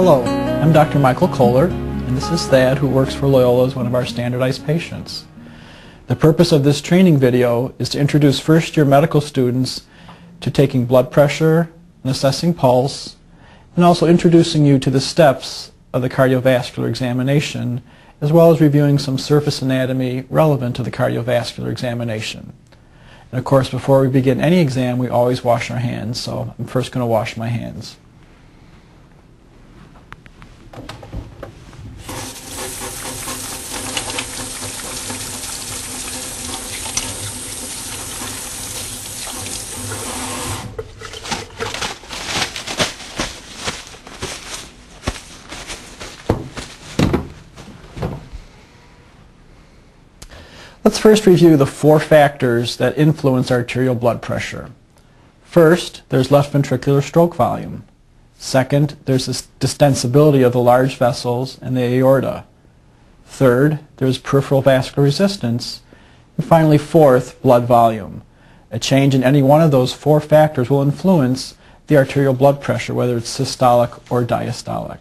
Hello, I'm Dr. Michael Kohler, and this is Thad, who works for Loyola as one of our standardized patients. The purpose of this training video is to introduce first-year medical students to taking blood pressure and assessing pulse, and also introducing you to the steps of the cardiovascular examination, as well as reviewing some surface anatomy relevant to the cardiovascular examination. And of course, before we begin any exam, we always wash our hands, so I'm first going to wash my hands. Let's first review the four factors that influence arterial blood pressure. First, there's left ventricular stroke volume. Second, there's the distensibility of the large vessels and the aorta. Third, there's peripheral vascular resistance. And finally, fourth, blood volume. A change in any one of those four factors will influence the arterial blood pressure, whether it's systolic or diastolic.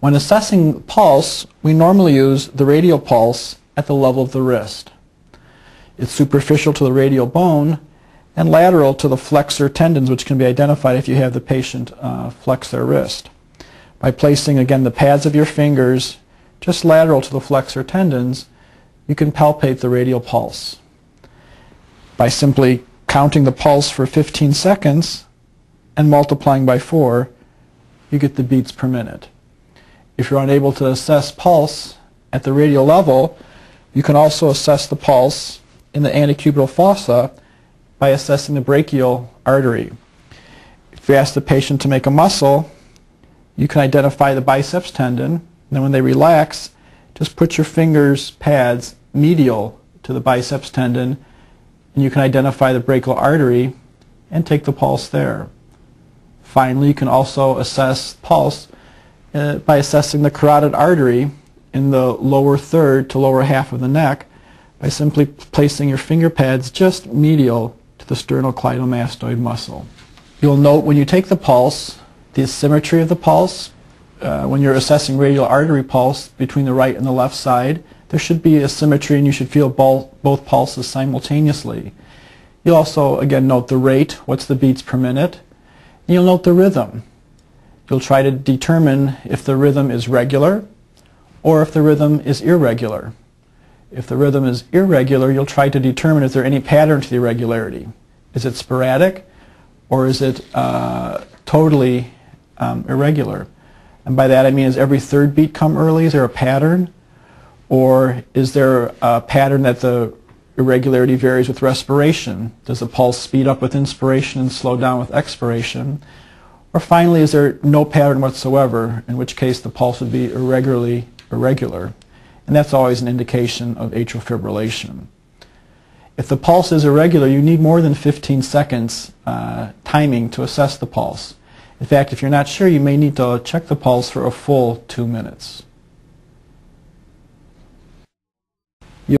When assessing pulse, we normally use the radial pulse at the level of the wrist. It's superficial to the radial bone and lateral to the flexor tendons, which can be identified if you have the patient uh, flex their wrist. By placing, again, the pads of your fingers just lateral to the flexor tendons, you can palpate the radial pulse. By simply counting the pulse for 15 seconds and multiplying by 4, you get the beats per minute. If you're unable to assess pulse at the radial level, you can also assess the pulse in the antecubital fossa by assessing the brachial artery. If you ask the patient to make a muscle, you can identify the biceps tendon. Then when they relax, just put your fingers, pads, medial to the biceps tendon, and you can identify the brachial artery and take the pulse there. Finally, you can also assess pulse uh, by assessing the carotid artery in the lower third to lower half of the neck by simply placing your finger pads just medial to the sternocleidomastoid muscle. You'll note when you take the pulse, the symmetry of the pulse. Uh, when you're assessing radial artery pulse between the right and the left side, there should be a symmetry and you should feel both pulses simultaneously. You'll also, again, note the rate, what's the beats per minute. And you'll note the rhythm. You'll try to determine if the rhythm is regular or if the rhythm is irregular. If the rhythm is irregular, you'll try to determine if there's any pattern to the irregularity. Is it sporadic or is it uh, totally um, irregular? And by that I mean, is every third beat come early? Is there a pattern? Or is there a pattern that the irregularity varies with respiration? Does the pulse speed up with inspiration and slow down with expiration? Or finally, is there no pattern whatsoever, in which case the pulse would be irregularly irregular, and that's always an indication of atrial fibrillation. If the pulse is irregular, you need more than 15 seconds uh, timing to assess the pulse. In fact, if you're not sure, you may need to check the pulse for a full two minutes.